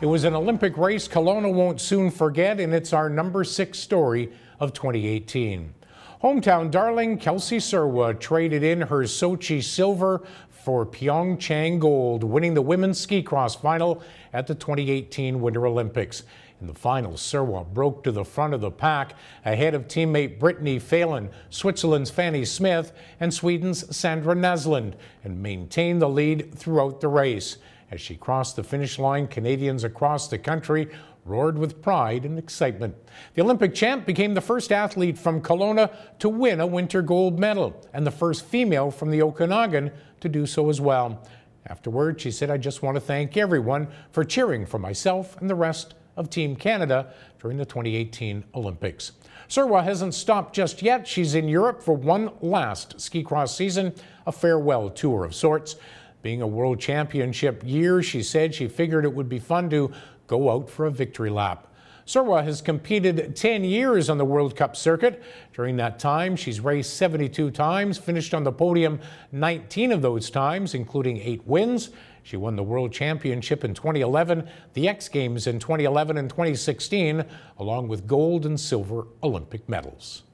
It was an Olympic race Kelowna won't soon forget, and it's our number six story of 2018. Hometown darling Kelsey Serwa traded in her Sochi silver for Pyeongchang gold, winning the women's ski cross final at the 2018 Winter Olympics. In the final, Serwa broke to the front of the pack ahead of teammate Brittany Phelan, Switzerland's Fanny Smith, and Sweden's Sandra Naslund, and maintained the lead throughout the race. As she crossed the finish line, Canadians across the country roared with pride and excitement. The Olympic champ became the first athlete from Kelowna to win a winter gold medal and the first female from the Okanagan to do so as well. Afterward, she said, I just want to thank everyone for cheering for myself and the rest of Team Canada during the 2018 Olympics. Serwa hasn't stopped just yet. She's in Europe for one last ski cross season, a farewell tour of sorts. Being a world championship year, she said she figured it would be fun to go out for a victory lap. Serwa has competed 10 years on the World Cup circuit. During that time, she's raced 72 times, finished on the podium 19 of those times, including eight wins. She won the World Championship in 2011, the X Games in 2011 and 2016, along with gold and silver Olympic medals.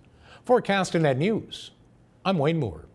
For Castanet News, I'm Wayne Moore.